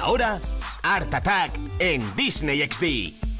Ahora, Art Attack en Disney XD.